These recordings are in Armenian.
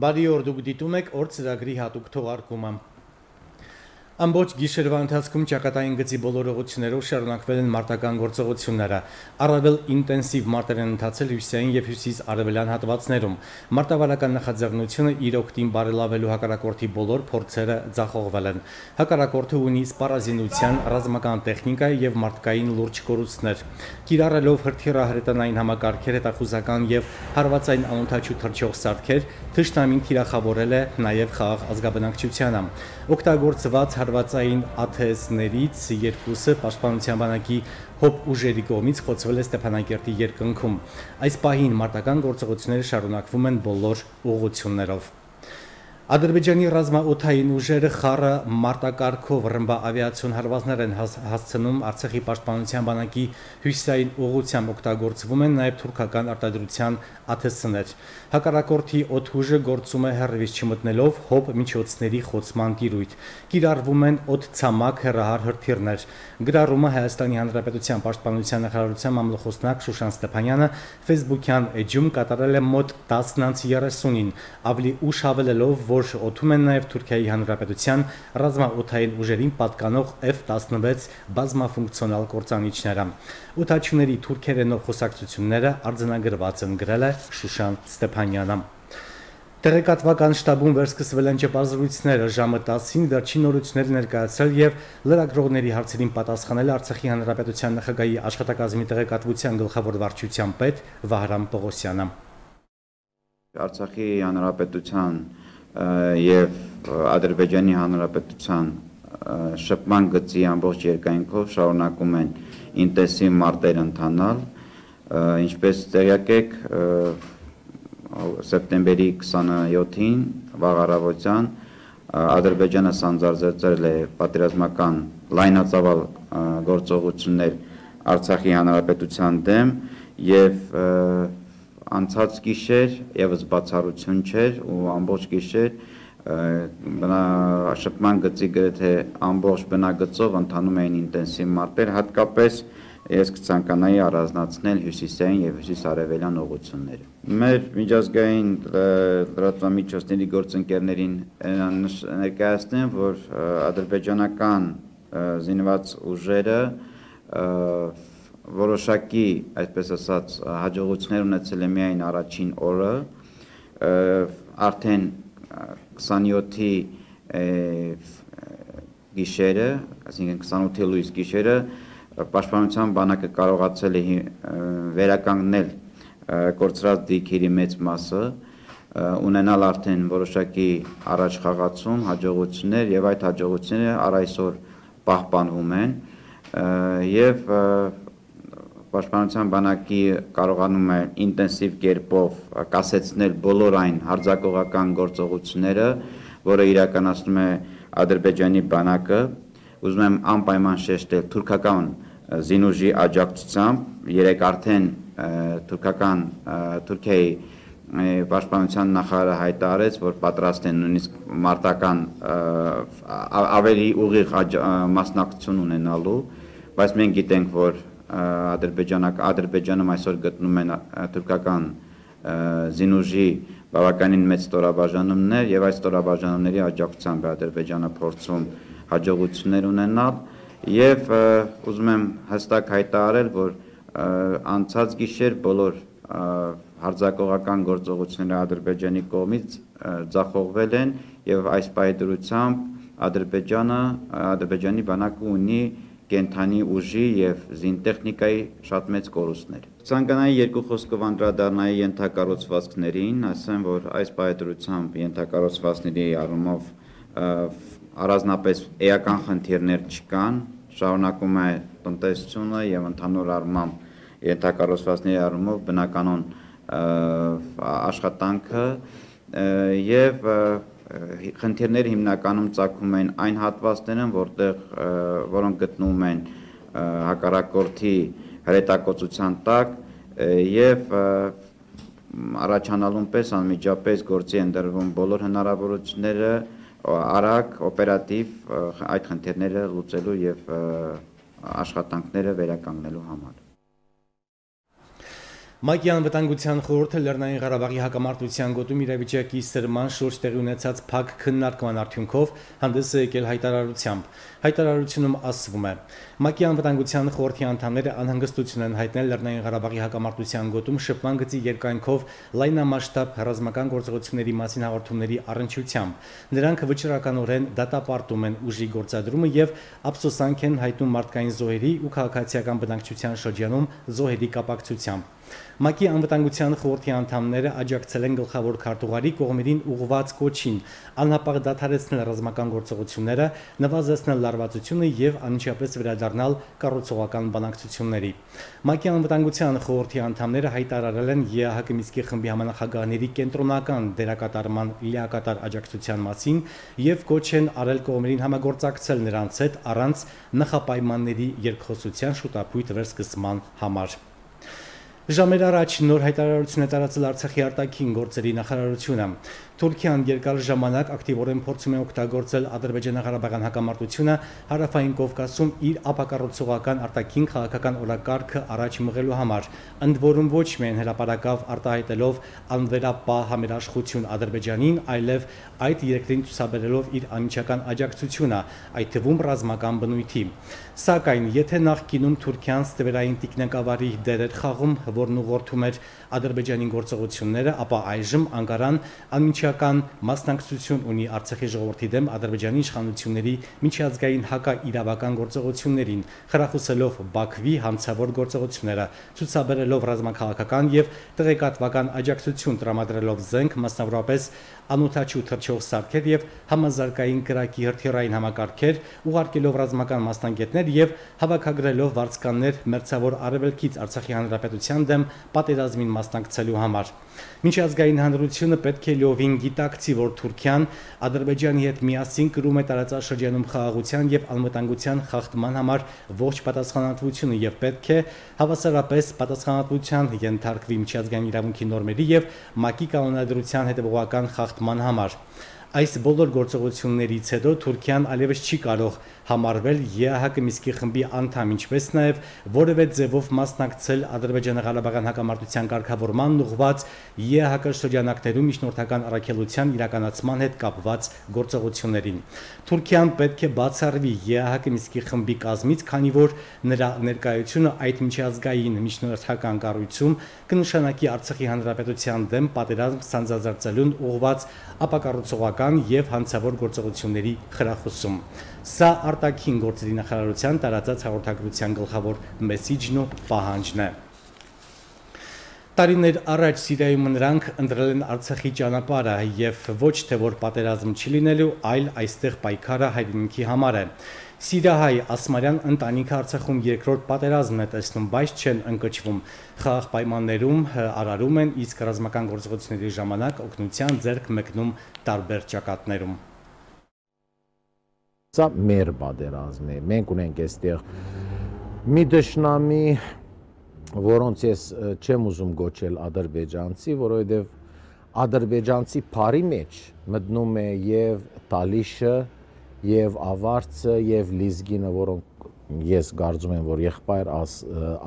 Բարի օր, դուք դիտում եք օր ծրագրի հատուկ թողարկումը։ Ամբողջ գիշերվա ընթացքում ճակատային գծի բոլոր ուղություններով շարունակվել են մարտական գործողությունները։ Առավել ինտենսիվ մարտեր են ընթացել հյուսիսային եւ հյուսիս-արևելյան հատվածներում։ Մարտավարական նախաձեռնությունը իր օգտին բարելավելու հակառակորդի բոլոր փորձերը ձախողվել են։ Հակառակորդը ունի սպառազինության, ռազմական տեխնիկա եւ մարդկային լուրջ կորուստներ։ Կիրառելով հրթիռահրետանային համակարգեր, հետախուզական եւ հարվածային անօթաչու թրջող սարքեր, թշնամին թիրախավորել է նաեւ խաղաղ ազգաբնակչությանը։ Օգտագործված հարվածային ԱԹՍ-ներից երկուսը Պաշտպանության բանակի հոբ ուժերի կողմից խոցվել է Ստեփանակերտի երկնքում։ Այս պահին մարտական գործողությունները շարունակվում են բոլոր ուղություններով։ Ադրբեջանի ռազմաօթային ուժերը խառը մարտակարգով ռմբա ավիացիոն հարվածներ են հասցնում Արցախի պաշտպանության բանակի հյուսիսային ուղությամբ օգտագործվում են նաև թուրքական արտադրության ԱԹՍ-ներ։ Հակառակորդի օթուժը գործում է հեռվից չմտնելով հոբ միջոցների խոցման տիրույթ։ Կիրառվում են օդ-ցամաք հեռահար հրթիռներ։ Գրառումը Հայաստանի Հանրապետության պաշտպանության նախարարության մամլոխոսնակ Շուշան Ստեփանյանը Facebook-յան էջում կատարել է մոտ 10:30-ին, ավելի ուշ հավելելով, որ որ օթում են նաև Թուրքիայի Հանրապետության ռազմաօթային ուժերին պատկանող F-16 բազմաֆունկցիոնալ կործանիչները։ Օթաչուների թուրքերենով խոսակցությունները արձանագրված են գրել է Շուշան Ստեփանյանը։ Տեղեկատվական շտաբում վերսկսվել են ճեպազրույցները ժամը 10-ին վերջին նորությունները ներկայացրել եւ լրագրողների հարցերին պատասխանել Արցախի Հանրապետության նախագահի աշխատակազմի տեղեկատվության գլխավոր վարչության պետ Վահրամ Պողոսյանը։ Արցախի Հանրապետության եւ Ադրբեջանի Հանրապետության շփման գծի ամբողջ երկայնքով շարունակում են ինտենսիվ մարտեր ընթանալ, ինչպես տեղյակ եք սեպտեմբերի 27-ին վաղարավոտյան Ադրբեջանը սանձարձել է պատերազմական լայնածավալ գործողություններ Արցախի հանրապետության դեմ եւ և անցած գիշեր եւս բացառություն չէր ու ամբողջ գիշեր բնա շփման գծի գրեթե ամբողջ բնագծով ընթանում էին ինտենսիվ մարտեր, հատկապես ես կցանկանայի առանձնացնել հյուսիսային եւ հյուսիսարևելյան ուղությունները։ Մեր միջազգային լրատվամիջոցների գործընկերներին ներկայացնեմ, որ ադրբեջանական զինված ուժերը որոշակի, այսպես ասած, հաջողություններ ունեցել է միայն առաջին օրը, արդեն 27-ի գիշերը, այսինքն 28-ի լույս գիշերը պաշտպանության բանակը կարողացել է վերականգնել կորցրած դիքերի մեծ մասը, ունենալ արդեն որոշակի առաջ խաղացում, հաջողություններ եւ այդ հաջողությունները առ այսօր պահպանվում են եւ Պաշտպանության բանակի կարողանում է ինտենսիվ կերպով կասեցնել բոլոր այն հարձակողական գործողությունները, որը իրականացնում է Ադրբեջանի բանակը, ուզում եմ անպայման շեշտել թուրքական զինուժի աջակցությամբ երեք արդեն թուրքական Թուրքիայի պաշտպանության նախարարը հայտարարեց, որ պատրաստ են նույնիսկ մարտական ավելի ուղիղ մասնակցություն ունենալու, բայց մենք գիտենք, որ ադրբեջանակ ադրբեջանում այսօր գտնում են թուրքական զինուժի բավականին մեծ ստորաբաժանումներ եւ այս ստորաբաժանումների աջակցությամբ ադրբեջանը փորձում հաջողություններ ունենալ եւ ուզում եմ հստակ հայտարարել որ անցած գիշեր բոլոր հարձակողական գործողությունները ադրբեջանի կողմից ձախողվել են եւ այս պայդրությամբ ադրբեջանը ադրբեջանի բանակը ունի կենթանի ուժի եւ զինտեխնիկայի շատ մեծ կորուստներ։ Ցանկանայի երկու խոսքով անդրադառնայի ենթակառուցվածքներին, ասեմ, որ այս պայծրությամբ ենթակառուցվածքների առումով առանձնապես էական խնդիրներ չկան, շարունակում է տնտեսությունը եւ ընդհանուր առմամբ ենթակառուցվածքների առումով բնականon աշխատանքը եւ խնդիրները հիմնականում ցակում են այն հատվածներն, որտեղ որոնք գտնվում են հակառակորդի հրետակոծության տակ եւ առաջանալուն պես անմիջապես գործի են դրվում բոլոր հնարավորությունները արագ օպերատիվ այդ խնդիրները լուծելու եւ աշխատանքները վերականգնելու համար ՄԱԿ-ի անվտանգության խորհուրդը Լեռնային Ղարաբաղի հակամարտության գոտում իրավիճակի սրման շուրջ տեղի ունեցած փակ քննարկման արդյունքով հանդես է եկել հայտարարությամբ։ Հայտարարությունում ասվում է. ՄԱԿ-ի անվտանգության խորհրդի անդամները անհանգստություն են հայտնել Լեռնային Ղարաբաղի հակամարտության գոտում շփման գծի երկայնքով լայնամասշտաբ ռազմական գործողությունների մասին հաղորդումների առնչությամբ։ Նրանք վճռականորեն դատապարտում են ուժի գործադրումը եւ ափսոսանք են հայտնում մարդկային զոհերի ու քաղաքացիական բնակչության շրջանում զոհերի կապակցությամբ։ ՄԱԿ-ի անվտանգության խորհրդի անդամները աջակցել են գլխավոր քարտուղարի կողմերին ուղղված կոչին անհապաղ դադարեցնել ռազմական գործողությունները, նվազեցնել լարվածությունը եւ անմիջապես վերադառնալ կառուցողական բանակցությունների։ ՄԱԿ-ի անվտանգության խորհրդի անդամները հայտարարել են ԵԱՀԿ Միսկի խմբի համանախագահների կենտրոնական դերակատարման լիակատար աջակցության մասին եւ կոչ են արել կողմերին համագործակցել նրանց հետ առանց նախապայմանների երկխոսության շուտապույտ վերսկսման համար։ Ժամեր առաջ նոր հայտարարություն է տարածել Արցախի արտաքին գործերի նախարարությունը։ Թուրքիան երկար ժամանակ ակտիվորեն փորձում է օգտագործել Ադրբեջանա-Ղարաբաղյան հակամարտությունը հարավային Կովկասում իր ապակառուցողական արտաքին քաղաքական օրակարգը առաջ մղելու համար, ընդ որում ոչ միայն հրաապարակավ արտահայտելով անվերապահ համերաշխություն Ադրբեջանին, այլև այդ երկրին ցուսաբերելով իր անմիջական աջակցությունը, այդ թվում ռազմական բնույթի։ Սակայն, եթե նախկինում Թուրքիան ստվերային տիկնակավարի դեր էր խաղում, որն ուղղորդում էր Ադրբեջանի գործողությունները, ապա այժմ Անկարան անմիջական մասնակցություն ունի Արցախի ժողովրդի դեմ Ադրբեջանի իշխանությունների միջազգային հակաիրավական գործողություններին, խրախուսելով Բաքվի հանցավոր գործողությունները, ցուցաբերելով ռազմաքաղաքական եւ տեղեկատվական աջակցություն տրամադրելով զենք, մասնավորապես անօթաչու թռչող սարքեր եւ համազարգային կրակի հրթիռային համակարգեր, ուղարկելով ռազմական մասնագետներ եւ հավաքագրելով վարձկաններ մերձավոր արևելքից Արցախի հանրապետության դեմ պատերազմին մասնակցելու համար։ Միջազգային հանրությունը պետք է լիովին գիտակցի, որ Թուրքիան Ադրբեջանի հետ միասին կրում է տարածաշրջանում խաղաղության եւ անվտանգության խախտման համար ողջ պատասխանատվությունը եւ պետք է հավասարապես պատասխանատվության ենթարկվի միջազգային իրավունքի նորմերի եւ ՄԱԿ-ի կանոնադրության հետևողական խախտման համար։ Այս բոլոր գործողություններից հետո Թուրքիան allևս չի կարող համարվել ԵԱՀԿ Միսկի խմբի անդամ, ինչպես նաև որևէ ձևով մասնակցել Ադրբեջան-Ղարաբաղյան հակամարտության կարգավորման ուղղված ԵԱՀԿ շրջանակներում միջնորդական առաքելության իրականացման հետ կապված գործողություններին։ Թուրքիան պետք է բացառվի ԵԱՀԿ Միսկի խմբի կազմից, քանի որ նրա ներկայությունը այդ միջազգային միջնորդական կառույցում կնշանակի Արցախի հանրապետության դեմ պատերազմ սանձազերծելուն ուղղված ապակառուցողական եւ հանցավոր գործողությունների խրախուսում։ Սա արտաքին գործերի նախարարության տարածած հաղորդագրության գլխավոր մեսիջն ու պահանջն է։ Տարիներ առաջ Սիրիայում նրանք ընտրել են Արցախի ճանապարհը եւ ոչ թե որ պատերազմ չի լինելու, այլ այստեղ պայքարը հայրենիքի համար է։ Սիրիահայ Ասմարյան ընտանիքը Արցախում երկրորդ պատերազմն է տեսնում, բայց չեն ընկճվում։ Խաղաղ պայմաններում արարում են, իսկ ռազմական գործողությունների ժամանակ օգնության ձեռք մեկնում տարբեր ճակատներում։ Սա մեր պատերազմն է։ Մենք ունենք այստեղ մի դաշնամի, որոնց ես չեմ ուզում գոչել ադրբեջանցի, որովհետև ադրբեջանցի բարի մեջ մտնում է եւ Տալիշը, եւ Ավարցը, եւ Լիզգինը, որոնք ես կարծում եմ, որ եղբայր աս,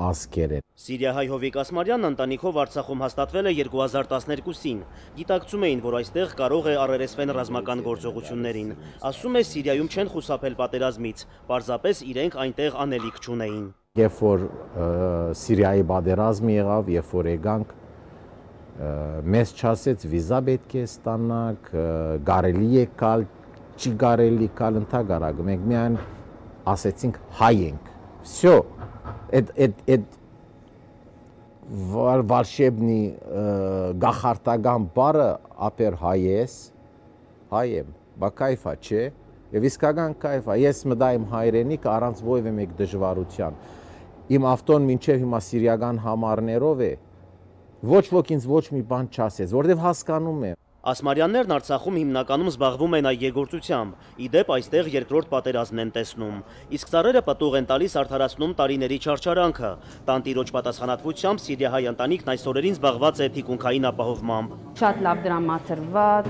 ասկեր են։ Սիրիահայ Հովիկ Ասմարյանն ընտանիքով Արցախում հաստատվել է 2012-ին։ Գիտակցում էին, որ այստեղ կարող է առերեսվեն ռազմական գործողություններին։ Ասում է Սիրիայում չեն խուսափել պատերազմից, պարզապես իրենք այնտեղ անելիք չունեին։ Երբ որ Սիրիայի պատերազմը եղավ, երբ որ եկանք մեզ չասեց վիզա պետք է ստանաք, կարելի է կալ, չի կարելի կալ ընդհանրակ։ Մենք միայն ասեցինք հայ ենք։ Всё։ Այդ այդ այդ վարշեբնի գախարտական բարը ապեր հայես հայեմ բա կայֆա չէ եւ իսկական կայֆա ես մտա իմ հայրենիք առանց ովևէ մեկ դժվարության իմ ավտոն մինչև հիմա սիրիական համարներով է ոչ ոք ինձ ոչ մի բան չասեց որովհետեւ հասկանում եմ Ասմարյաններն Արցախում հիմնականում զբաղվում են այգեգործությամբ։ Իդեպ այստեղ երկրորդ պատերազմն են տեսնում։ Իսկ ծառերը պտուղ են տալիս արդարացնում տարիների չարչարանքը։ Տանտիրոջ պատասխանատվությամբ Սիրիահայ ընտանիքն այս օրերին զբաղված է թիկունքային ապահովմամբ։ Շատ լավ դրամատրված,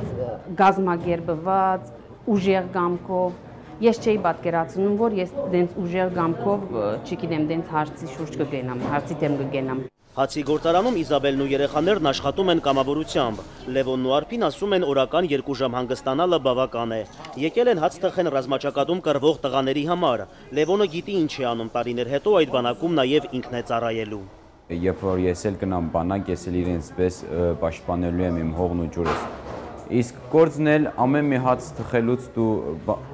գազմագերբված, ուժեղ գամքով ես չէի պատկերացնում, որ ես դենց ուժեղ գամքով, չգիտեմ, դենց հարցի շուրջ կգենամ, հարցի դեմ կգենամ։ Հացի գործարանում Իզաբելն ու երեխաներն աշխատում են կամավորությամբ։ Լևոնն ու Արփին ասում են օրական 2 ժամ հանգստանալը բավական է։ Եկել են հաց թխեն ռազմաճակատում կռվող տղաների համար։ Լևոնը գիտի ինչ է անում տարիներ հետո այդ բանակում նաև ինքն է ծառայելու։ Երբ որ ես էլ գնամ բանակ, ես էլ իրենց պես պաշտպանելու եմ իմ հողն ու ջուրս։ Իսկ գործն էլ ամեն մի հաց թխելուց դու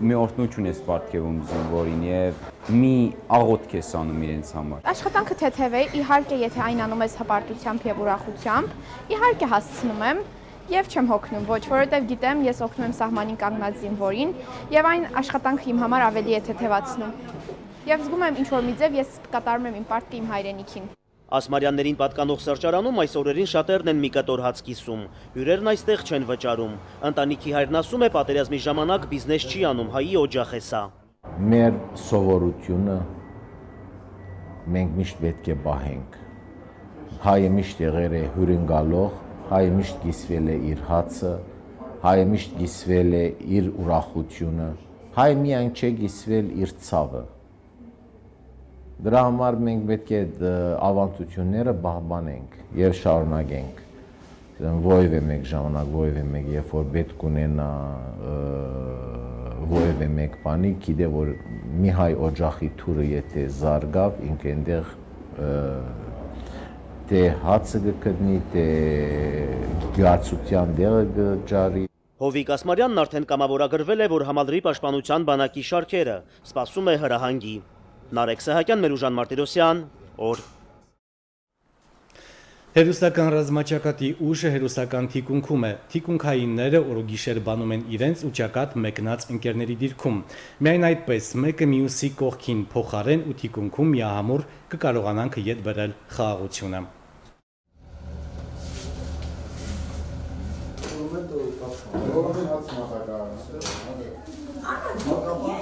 մի օրտնություն ես պարտքևում զինվորին եւ մի աղոթք ես անում իրենց համար։ Աշխատանքը թեթև է, իհարկե, եթե այն անում ես հպարտությամբ եւ ուրախությամբ, իհարկե հասցնում եմ եւ չեմ հոգնում ոչ, որովհետեւ գիտեմ, ես օգնում եմ սահմանին կանգնած զինվորին եւ այն աշխատանքը իմ համար ավելի է թեթևացնում։ Եվ զգում եմ ինչ որ մի ձև ես կատարում եմ իմ պարտքը իմ հայրենիքին։ Ասմարյաններին պատկանող սրճարանում այս օրերին շատերն են մի կտոր հաց կիսում։ Հյուրերն այստեղ չեն վճարում։ Ընտանիքի հայրն ասում է, պատերազմի ժամանակ բիզնես չի անում, հայի օջախ է սա։ Մեր սովորությունը մենք միշտ պետք է բահենք։ Հայը միշտ եղել է հյուրընկալող, հայը միշտ կիսվել է իր հացը, հայը միշտ կիսվել է իր ուրախությունը, հայը միայն չէ կիսվել իր ցավը։ Դրա համար մենք պետք է ավանդությունները բահբանենք եւ շարունակենք։ Ոյվե մեկ ժամանակ, ոյվե մեկ, երբ որ պետք ունենա ոյվե մեկ բանի, գիտե որ մի հայ օջախի թուրը եթե զարգավ, ինքը այնտեղ թե հացը գտնի, թե գյացության դեղը գջարի։ Հովիկ Ասմարյանն արդեն կամավորագրվել է, որ համալրի պաշտպանության բանակի շարքերը սպասում է հրահանգի։ Նարեկ Սահակյան, Մերուժան Մարտիրոսյան, օր։ Հերուսական ռազմաճակատի ուժը հերուսական թիկունքում է։ Թիկունքայինները օր ու գիշեր բանում են իրենց ու ճակատ մեկնած ընկերների դիրքում։ Միայն այդպես մեկը մյուսի կողքին փոխարեն ու թիկունքում միահամուռ կկարողանան յետ բերել խաղաղությունը։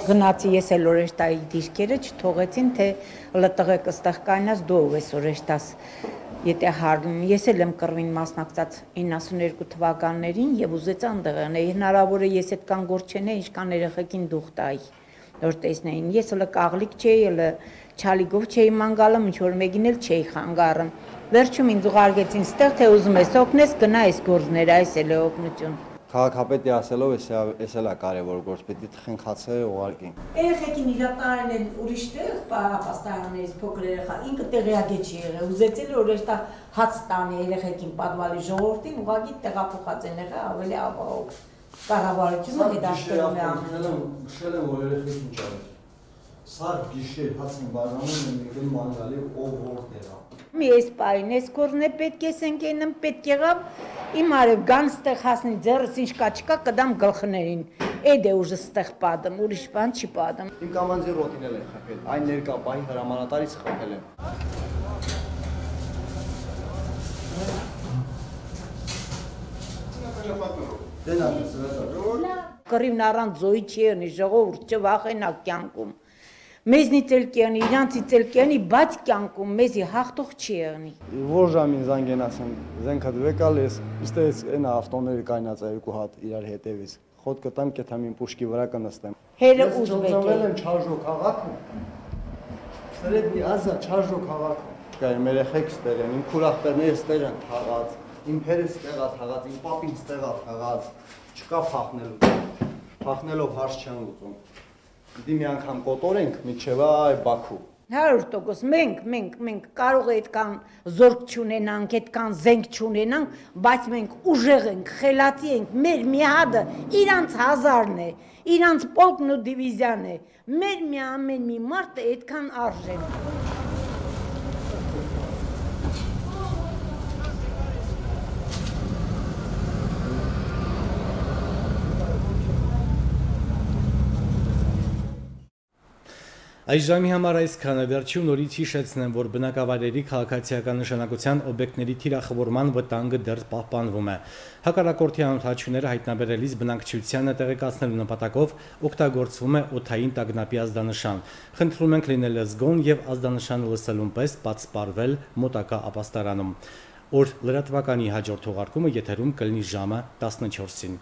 Գնացի ես էլ օրեշտայի դիրքերը չթողեցին, թե լտղեք ըստեղ կայնած դու ով ես օրեշտաս եթե հարնում ես էլ եմ կռվին մասնակցած 92 թվականներին եւ ուզեցա այնտեղ անեի հնարավոր է ես այդքան գործ չենե ինչքան երեխեքին դուխ տայի որ տեսնեին ես հələ կաղլիկ չէի հələ չալիգով չէի մանգալում ինչ որ մեկին էլ չէի խանգարում վերջում ինձ ուղարկեցին ստեղ թե ուզում ես օգնես գնա այս գործները այս էլ է օգնություն Քաղաքապետի ասելով էս էս էլա կարևոր գործ, պետք է թխնքացը ուղարկին։ Երեխեքին իրա տարել են ուրիշ տեղ, ապաստարաններից փոքր երեխա, ինքը տեղյակ չի եղել, ուզեցել որ էստա հաց տանի երեխեքին պատվալի ժողովրդին, ուղղակի տեղափոխած են եղել ավելի ապահով։ Կառավարությունը հետաքրքրում է Նշել եմ որ երեխեքին արել։ Սար գիշեր հացին բաժանում են եկել մանգալի ով որտեղ է մի էս պայն, էս կորն է պետք է սենքենն պետք եղավ, իմ արև գան ստեղ հասնի ձերս ինչ կա չկա կդամ գլխներին, էդ է ուժը ստեղ պատում, ուրիշ բան չի պատում։ Իմ կամանձի ռոտին էլ է խփել, այն ներկա պահի հրամանատարից խփել եմ։ Կռիվն առանց զոյի չի անի, ժողովուրդ չվախենա կյանքում մեզնից էլ կյանի, իրանցից էլ կյանի, բայց կյանքում մեզի հաղթող չի եղնի։ Որ ժամին զանգեն ասեմ, զենքը դվեկալ ես, իստե ես այնա ավտոները կայնած երկու հատ իրար հետևից։ Խոտ կտամ կեթամ իմ պուշկի վրա կնստեմ։ Հերը ուզբեկ է։ Ես եմ Չարժո քաղաքում։ Սրեդ մի ազա Չարժո քաղաքում։ Կայ մեր երեխեք ստեղ են, իմ քուրախտերները ստեղ են թաղած, իմ փերը ստեղ է թաղած, իմ պապին ստեղ է թաղած։ Չկա փախնելու։ Փախնելով հարց չեն լուծում։ Պիտի մի անգամ կոտորենք, միջև այ Բաքու։ 100% մենք մենք մենք կարող է այդքան զորք չունենանք, այդքան զենք չունենանք, բայց մենք ուժեղ ենք, խելացի ենք, մեր մի հադը իրանց հազարն է, իրանց պոլկն ու դիվիզիան է։ Մեր մի ամեն մի մարդը այդքան արժեն։ Այս ժամի համար այսքանը վերջում նորից հիշեցնեմ, որ բնակավայրերի քաղաքացիական նշանակության օբյեկտների թիրախավորման վտանգը դեռ պահպանվում է։ Հակառակորդի անօթաչուները հայտնաբերելիս բնակչությանը տեղեկացնելու նպատակով օգտագործվում է օթային տագնապի ազդանշան։ Խնդրում ենք լինել զգոն եւ ազդանշանը լսելուն պես պատսպարվել մոտակա ապաստարանում։ Օր լրատվականի հաջորդ թողարկումը եթերում կլինի ժամը 14-ին։